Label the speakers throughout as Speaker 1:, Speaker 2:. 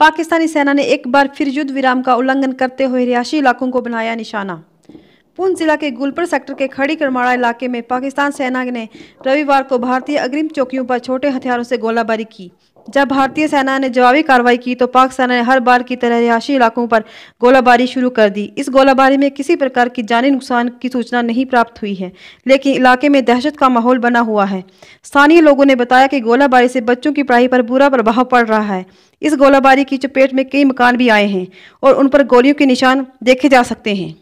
Speaker 1: पाकिस्तानी सेना ने एक बार फिर युद्ध विराम का उल्लंघन करते हुए रिहायशी इलाकों को बनाया निशाना। पुंछ जिला के गुलपुर सेक्टर के खड़ी करमाड़ा इलाके में पाकिस्तान सेना ने रविवार को भारतीय अग्रिम चौकियों पर छोटे हथियारों से गोलाबारी की। जब भारतीय सेना ने जवाबी कार्रवाई की तो पाक सेना ने हर बार की तरह रिहायशी इलाकों पर गोलाबारी शुरू कर दी। इस गोलाबारी में किसी प्रकार की जानी नुकसान की सूचना नहीं प्राप्त हुई है, लेकिन इलाके में दहशत का माहौल बना हुआ है। स्थानीय लोगों ने बताया कि गोलाबारी से बच्चों की पढ़ाई पर बुरा प्रभाव पड़ रहा है। इस गोलाबारी की चपेट में कई मकान भी आए हैं और उन पर गोलियों के निशान देखे जा सकते हैं।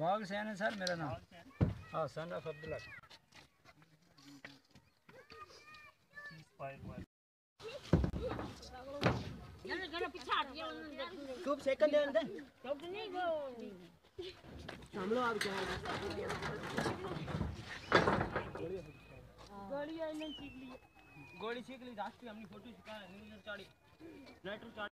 Speaker 2: बाग सैन है सर मेरा नाम? हाँ सन ऑफ़ अब्दुल्ला। खूब सेकंड दे दे हम लोग अब क्या गोली सीख ली राष्ट्रीय हमने फ़ोटो चाड़ी। नेट चाड़ी।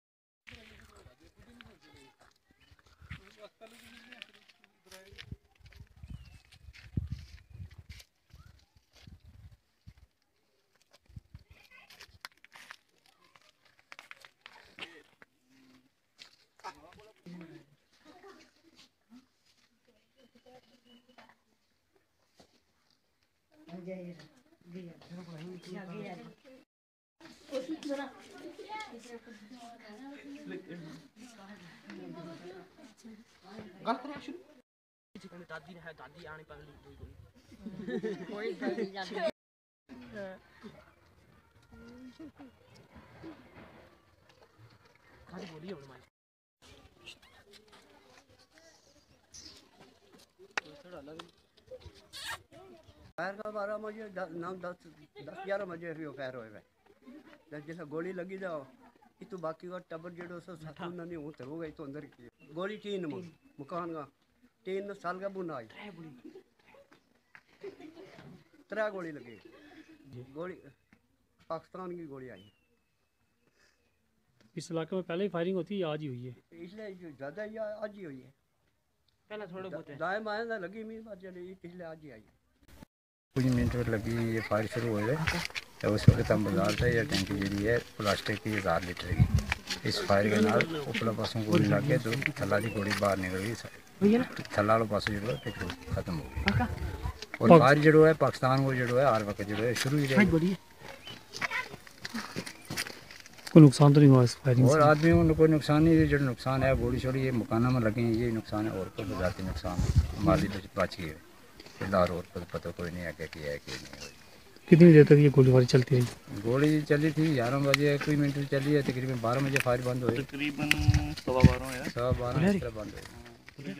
Speaker 2: दादी है दादी आने पगली कोई कोई खाली बोली है।
Speaker 3: फायर का बारह बजे दस दस ग्यारह बजे भी फायर होए जैसे गोली लगी जाओ कि तू बाकी का टबर साथू नहीं हो गई तो अंदर की गोली में मकान का तीन साल का बुना आई त्रै गोली लगी गोली पाकिस्तान की गोली आई
Speaker 4: इस इलाके में पहले ही फायरिंग होती है, आज ही हुई है।
Speaker 3: इसलिए ज़्यादा ही आज ही हुई है।
Speaker 2: पहले थोड़े बहुत
Speaker 3: दाएँ बाएँ ना लगी मी बात चली इसलिए आज ही आई
Speaker 5: कुछ मिनट में लगी ये फायर शुरू हो गए तो उस वक्त हम बाज़ार से ये टैंकी जी है प्लास्टिक की हज़ार लीटर की इस फायर के नाल उपला पासों गोली लग गई तो थल्ला की गोली बाहर निकल गई थल्ला वाला पासों जो है खत्म हो गई और फायर जो है पाकिस्तान को जो है हर वक्त जो है शुरू ही रही
Speaker 4: कोई नुकसान तो नहीं हुआ इस फायरिंग
Speaker 5: और आदमियों को कोई नुकसान नहीं है जो नुकसान है गोली छोड़ी ये मकाना में लगे हैं ये नुकसान है और कोई जाती नुकसान है। माली बच है फ़िलहाल और कोई पता कोई नहीं है क्या किया है कि नहीं
Speaker 4: कितनी देर तक ये गोलीबारी चलती रही?
Speaker 5: गोली चली थी ग्यारह बजे कोई मिनट चली है तकरीबन बारह बजे फायर बंद हुई
Speaker 6: तकरीबन सवा बारह
Speaker 5: सवा बारह बंद हुई